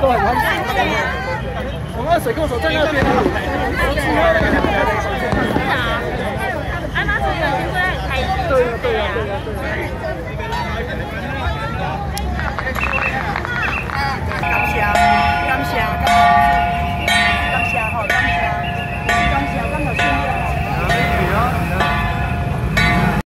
都很干净。我们的水库所在那边。啊，阿妈水库现在很开心。对呀、啊、对呀、啊、对呀、啊、对呀、啊。